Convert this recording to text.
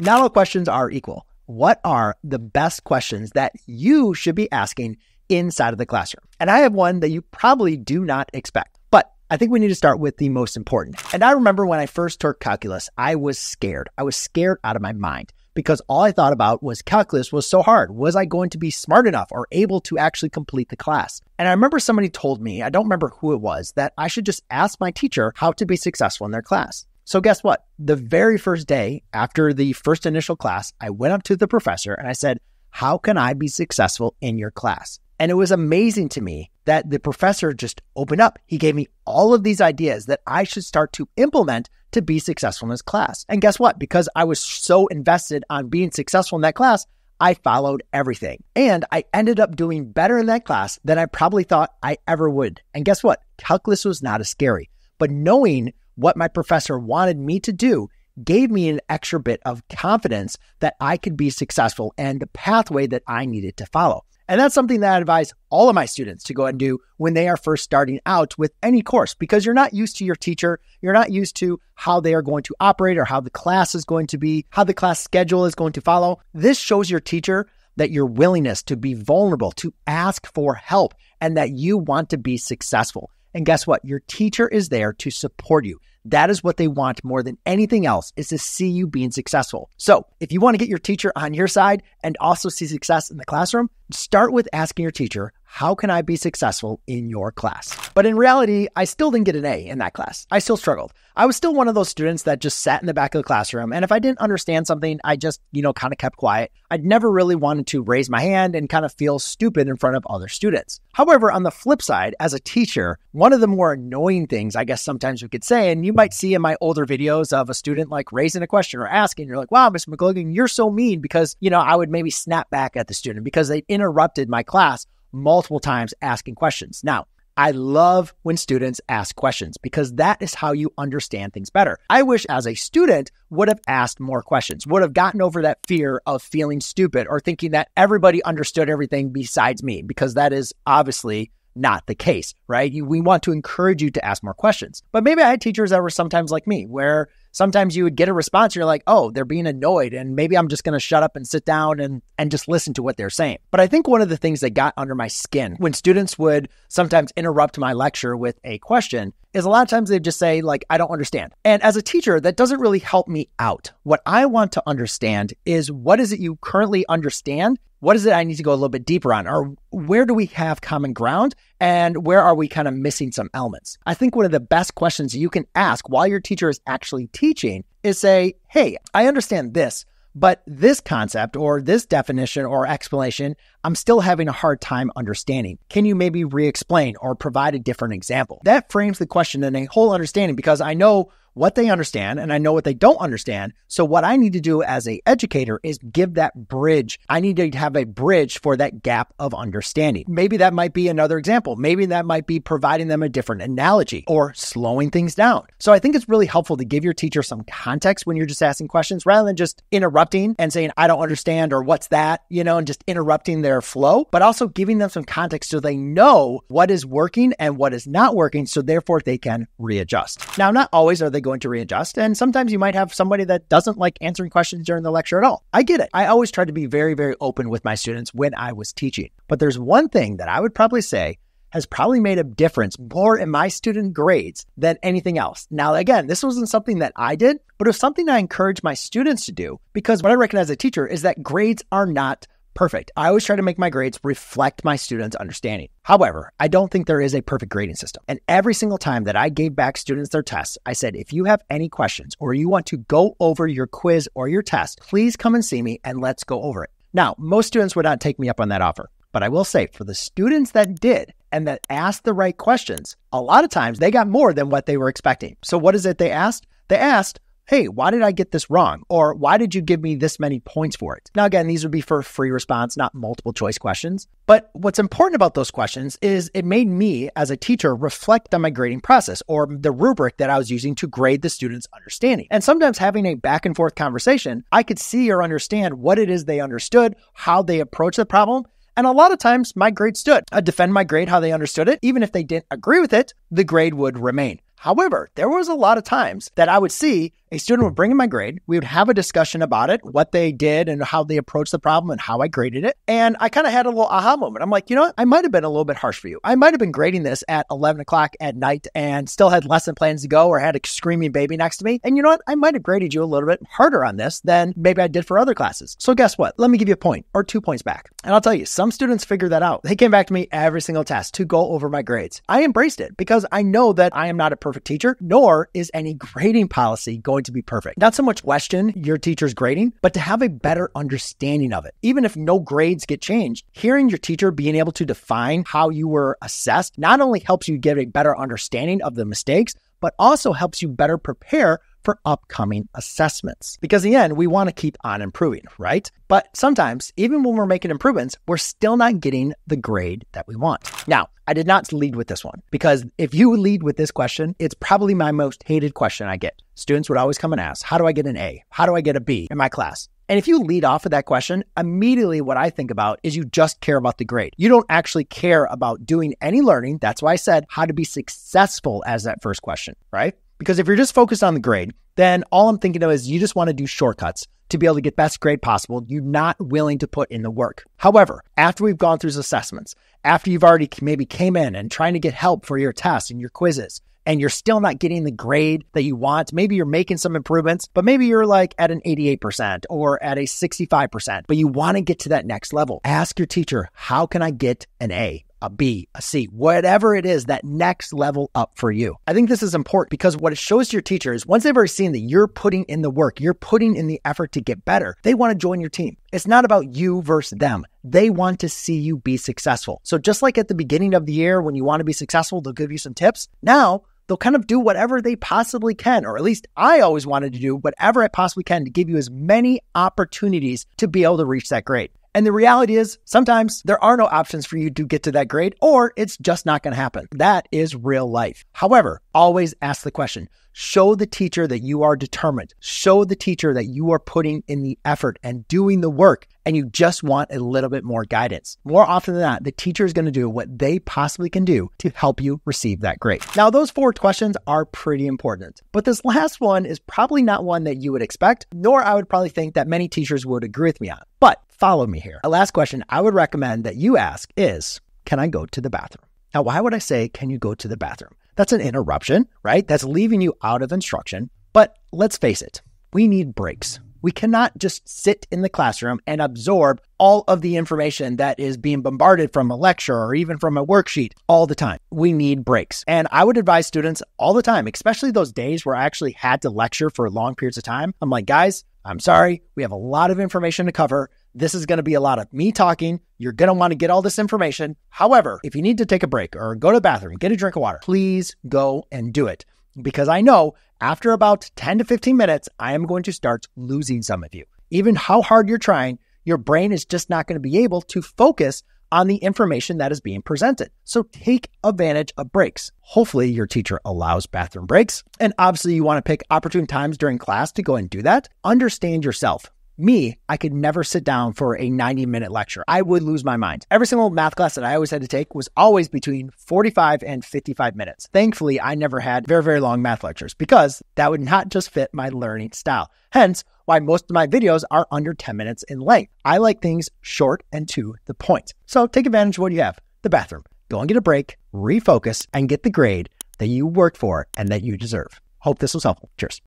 Not all questions are equal. What are the best questions that you should be asking inside of the classroom? And I have one that you probably do not expect, but I think we need to start with the most important. And I remember when I first took calculus, I was scared. I was scared out of my mind because all I thought about was calculus was so hard. Was I going to be smart enough or able to actually complete the class? And I remember somebody told me, I don't remember who it was, that I should just ask my teacher how to be successful in their class. So guess what? The very first day after the first initial class, I went up to the professor and I said, how can I be successful in your class? And it was amazing to me that the professor just opened up. He gave me all of these ideas that I should start to implement to be successful in his class. And guess what? Because I was so invested on being successful in that class, I followed everything. And I ended up doing better in that class than I probably thought I ever would. And guess what? Calculus was not as scary. But knowing what my professor wanted me to do gave me an extra bit of confidence that I could be successful and the pathway that I needed to follow. And that's something that I advise all of my students to go and do when they are first starting out with any course because you're not used to your teacher. You're not used to how they are going to operate or how the class is going to be, how the class schedule is going to follow. This shows your teacher that your willingness to be vulnerable, to ask for help, and that you want to be successful. And guess what? Your teacher is there to support you. That is what they want more than anything else is to see you being successful. So if you want to get your teacher on your side and also see success in the classroom, start with asking your teacher, how can I be successful in your class? But in reality, I still didn't get an A in that class. I still struggled. I was still one of those students that just sat in the back of the classroom. And if I didn't understand something, I just, you know, kind of kept quiet. I'd never really wanted to raise my hand and kind of feel stupid in front of other students. However, on the flip side, as a teacher, one of the more annoying things, I guess sometimes we could say, and you might see in my older videos of a student like raising a question or asking, you're like, wow, Mr. McLogan, you're so mean because, you know, I would maybe snap back at the student because they interrupted my class multiple times asking questions. Now, I love when students ask questions because that is how you understand things better. I wish as a student would have asked more questions, would have gotten over that fear of feeling stupid or thinking that everybody understood everything besides me, because that is obviously not the case, right? we want to encourage you to ask more questions. But maybe I had teachers that were sometimes like me, where sometimes you would get a response. You're like, oh, they're being annoyed. And maybe I'm just going to shut up and sit down and, and just listen to what they're saying. But I think one of the things that got under my skin when students would sometimes interrupt my lecture with a question is a lot of times they just say, like, I don't understand. And as a teacher, that doesn't really help me out. What I want to understand is what is it you currently understand what is it I need to go a little bit deeper on? Or where do we have common ground? And where are we kind of missing some elements? I think one of the best questions you can ask while your teacher is actually teaching is say, Hey, I understand this, but this concept or this definition or explanation, I'm still having a hard time understanding. Can you maybe re explain or provide a different example? That frames the question in a whole understanding because I know what they understand and I know what they don't understand. So what I need to do as a educator is give that bridge. I need to have a bridge for that gap of understanding. Maybe that might be another example. Maybe that might be providing them a different analogy or slowing things down. So I think it's really helpful to give your teacher some context when you're just asking questions rather than just interrupting and saying, I don't understand or what's that, you know, and just interrupting their flow, but also giving them some context so they know what is working and what is not working. So therefore they can readjust. Now, not always are they going to readjust. And sometimes you might have somebody that doesn't like answering questions during the lecture at all. I get it. I always try to be very, very open with my students when I was teaching. But there's one thing that I would probably say has probably made a difference more in my student grades than anything else. Now, again, this wasn't something that I did, but it was something I encourage my students to do because what I recognize as a teacher is that grades are not perfect. I always try to make my grades reflect my students' understanding. However, I don't think there is a perfect grading system. And every single time that I gave back students their tests, I said, if you have any questions or you want to go over your quiz or your test, please come and see me and let's go over it. Now, most students would not take me up on that offer. But I will say, for the students that did and that asked the right questions, a lot of times they got more than what they were expecting. So, what is it they asked? They asked, hey, why did I get this wrong? Or why did you give me this many points for it? Now, again, these would be for free response, not multiple choice questions. But what's important about those questions is it made me as a teacher reflect on my grading process or the rubric that I was using to grade the students' understanding. And sometimes having a back and forth conversation, I could see or understand what it is they understood, how they approached the problem, and a lot of times my grade stood. I'd defend my grade how they understood it. Even if they didn't agree with it, the grade would remain. However, there was a lot of times that I would see a student would bring in my grade. We would have a discussion about it, what they did and how they approached the problem and how I graded it. And I kind of had a little aha moment. I'm like, you know what? I might have been a little bit harsh for you. I might have been grading this at 11 o'clock at night and still had lesson plans to go or had a screaming baby next to me. And you know what? I might have graded you a little bit harder on this than maybe I did for other classes. So guess what? Let me give you a point or two points back. And I'll tell you, some students figured that out. They came back to me every single test to go over my grades. I embraced it because I know that I am not a perfect teacher, nor is any grading policy going to be perfect. Not so much question your teacher's grading, but to have a better understanding of it. Even if no grades get changed, hearing your teacher being able to define how you were assessed not only helps you get a better understanding of the mistakes, but also helps you better prepare for upcoming assessments. Because in the end, we want to keep on improving, right? But sometimes, even when we're making improvements, we're still not getting the grade that we want. Now, I did not lead with this one because if you lead with this question, it's probably my most hated question I get. Students would always come and ask, How do I get an A? How do I get a B in my class? And if you lead off with that question, immediately what I think about is you just care about the grade. You don't actually care about doing any learning. That's why I said how to be successful as that first question, right? Because if you're just focused on the grade, then all I'm thinking of is you just want to do shortcuts to be able to get best grade possible. You're not willing to put in the work. However, after we've gone through assessments, after you've already maybe came in and trying to get help for your tests and your quizzes, and you're still not getting the grade that you want. Maybe you're making some improvements, but maybe you're like at an 88% or at a 65%, but you want to get to that next level. Ask your teacher, how can I get an A? A B, a C, whatever it is, that next level up for you. I think this is important because what it shows to your teacher is once they've already seen that you're putting in the work, you're putting in the effort to get better, they want to join your team. It's not about you versus them. They want to see you be successful. So just like at the beginning of the year when you want to be successful, they'll give you some tips. Now, they'll kind of do whatever they possibly can, or at least I always wanted to do whatever I possibly can to give you as many opportunities to be able to reach that grade. And the reality is, sometimes there are no options for you to get to that grade, or it's just not going to happen. That is real life. However, always ask the question show the teacher that you are determined, show the teacher that you are putting in the effort and doing the work, and you just want a little bit more guidance. More often than not, the teacher is going to do what they possibly can do to help you receive that grade. Now, those four questions are pretty important, but this last one is probably not one that you would expect, nor I would probably think that many teachers would agree with me on. But follow me here. A last question I would recommend that you ask is Can I go to the bathroom? Now, why would I say, Can you go to the bathroom? That's an interruption, right? That's leaving you out of instruction. But let's face it, we need breaks. We cannot just sit in the classroom and absorb all of the information that is being bombarded from a lecture or even from a worksheet all the time. We need breaks. And I would advise students all the time, especially those days where I actually had to lecture for long periods of time. I'm like, guys, I'm sorry, we have a lot of information to cover. This is going to be a lot of me talking. You're going to want to get all this information. However, if you need to take a break or go to the bathroom, get a drink of water, please go and do it. Because I know after about 10 to 15 minutes, I am going to start losing some of you. Even how hard you're trying, your brain is just not going to be able to focus on the information that is being presented. So take advantage of breaks. Hopefully, your teacher allows bathroom breaks. And obviously, you want to pick opportune times during class to go and do that. Understand yourself. Me, I could never sit down for a 90 minute lecture. I would lose my mind. Every single math class that I always had to take was always between 45 and 55 minutes. Thankfully, I never had very, very long math lectures because that would not just fit my learning style. Hence, why most of my videos are under 10 minutes in length. I like things short and to the point. So take advantage of what you have the bathroom. Go and get a break, refocus, and get the grade that you worked for and that you deserve. Hope this was helpful. Cheers.